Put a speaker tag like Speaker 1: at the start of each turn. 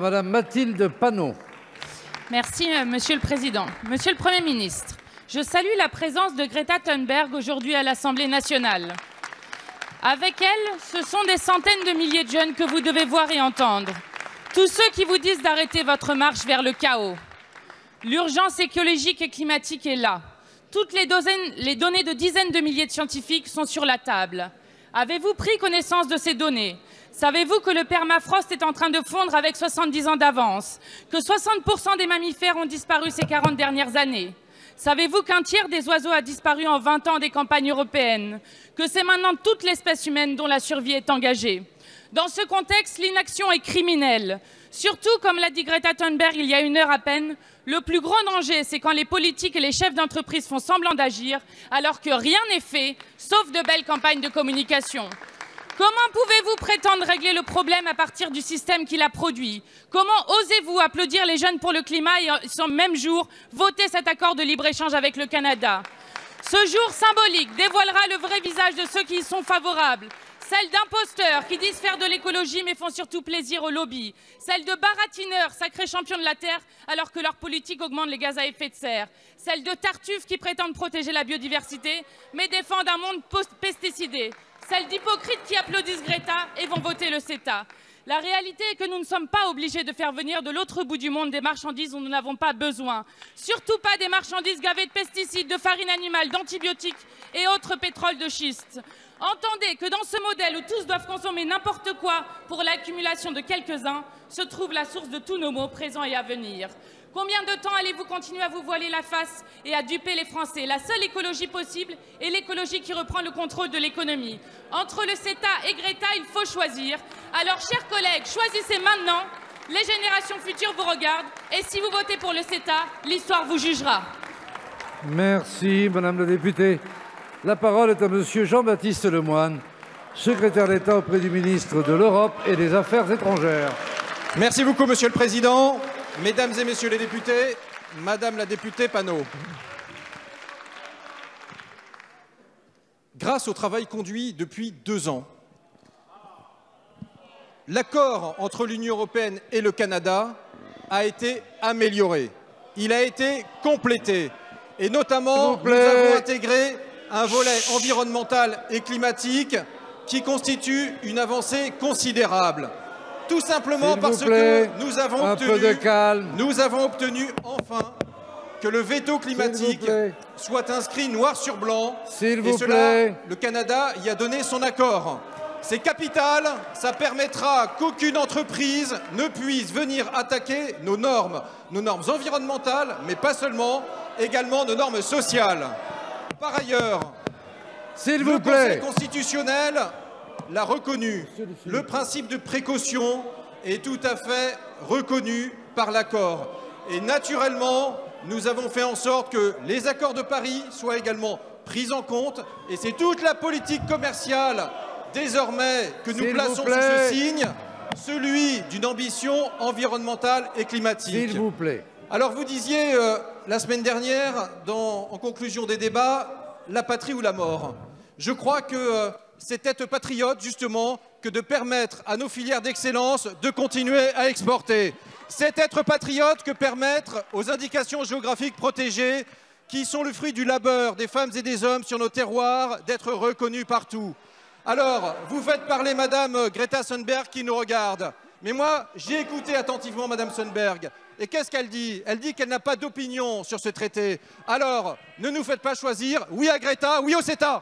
Speaker 1: Madame Mathilde Panot.
Speaker 2: Merci, euh, Monsieur le Président. Monsieur le Premier ministre, je salue la présence de Greta Thunberg aujourd'hui à l'Assemblée nationale. Avec elle, ce sont des centaines de milliers de jeunes que vous devez voir et entendre. Tous ceux qui vous disent d'arrêter votre marche vers le chaos. L'urgence écologique et climatique est là. Toutes les, les données de dizaines de milliers de scientifiques sont sur la table. Avez-vous pris connaissance de ces données? Savez-vous que le permafrost est en train de fondre avec 70 ans d'avance? Que 60% des mammifères ont disparu ces 40 dernières années? Savez-vous qu'un tiers des oiseaux a disparu en 20 ans des campagnes européennes? Que c'est maintenant toute l'espèce humaine dont la survie est engagée? Dans ce contexte, l'inaction est criminelle. Surtout, comme l'a dit Greta Thunberg il y a une heure à peine, le plus grand danger, c'est quand les politiques et les chefs d'entreprise font semblant d'agir alors que rien n'est fait, sauf de belles campagnes de communication. Comment pouvez-vous prétendre régler le problème à partir du système qui l'a produit? Comment osez-vous applaudir les jeunes pour le climat et, ce même jour, voter cet accord de libre-échange avec le Canada? Ce jour symbolique dévoilera le vrai visage de ceux qui y sont favorables, celle d'imposteurs qui disent faire de l'écologie mais font surtout plaisir au lobby, celle de baratineurs, sacrés champions de la Terre, alors que leur politique augmente les gaz à effet de serre, celle de tartuffes qui prétendent protéger la biodiversité mais défendent un monde pesticidé, celles d'hypocrites qui applaudissent Greta et vont voter le CETA. La réalité est que nous ne sommes pas obligés de faire venir de l'autre bout du monde des marchandises dont nous n'avons pas besoin. Surtout pas des marchandises gavées de pesticides, de farine animale, d'antibiotiques et autres pétroles de schiste. Entendez que dans ce modèle où tous doivent consommer n'importe quoi pour l'accumulation de quelques-uns, se trouve la source de tous nos maux présents et à venir. Combien de temps allez-vous continuer à vous voiler la face et à duper les Français? La seule écologie possible est l'écologie qui reprend le contrôle de l'économie. Entre le CETA et Greta, il faut choisir. Alors, chers collègues, choisissez maintenant. Les générations futures vous regardent. Et si vous votez pour le CETA, l'histoire vous jugera.
Speaker 1: Merci, Madame la députée. La parole est à Monsieur Jean-Baptiste Lemoyne, secrétaire d'État auprès du ministre de l'Europe et des Affaires étrangères.
Speaker 3: Merci beaucoup, Monsieur le Président. Mesdames et Messieurs les députés, Madame la députée Panot, grâce au travail conduit depuis deux ans, l'accord entre l'Union européenne et le Canada a été amélioré. Il a été complété. Et notamment, nous avons intégré un volet environnemental et climatique qui constitue une avancée considérable. Tout simplement parce que nous avons, obtenu, nous avons obtenu enfin que le veto climatique soit inscrit noir sur blanc.
Speaker 1: Et
Speaker 3: cela, le Canada y a donné son accord. C'est capital, ça permettra qu'aucune entreprise ne puisse venir attaquer nos normes, nos normes environnementales, mais pas seulement, également nos normes sociales. Par ailleurs,
Speaker 1: le
Speaker 3: Conseil constitutionnel l'a reconnu. Le principe de précaution est tout à fait reconnu par l'accord. Et naturellement, nous avons fait en sorte que les accords de Paris soient également pris en compte. Et c'est toute la politique commerciale désormais que nous plaçons sous ce signe, celui d'une ambition environnementale et climatique.
Speaker 1: S'il vous plaît.
Speaker 3: Alors vous disiez euh, la semaine dernière, en conclusion des débats, la patrie ou la mort. Je crois que euh, c'est être patriote, justement, que de permettre à nos filières d'excellence de continuer à exporter. C'est être patriote que permettre aux indications géographiques protégées, qui sont le fruit du labeur des femmes et des hommes sur nos terroirs, d'être reconnues partout. Alors, vous faites parler Madame Greta Thunberg qui nous regarde. Mais moi, j'ai écouté attentivement Madame Thunberg. Et qu'est-ce qu'elle dit? Elle dit qu'elle n'a pas d'opinion sur ce traité. Alors, ne nous faites pas choisir oui à Greta, oui au CETA.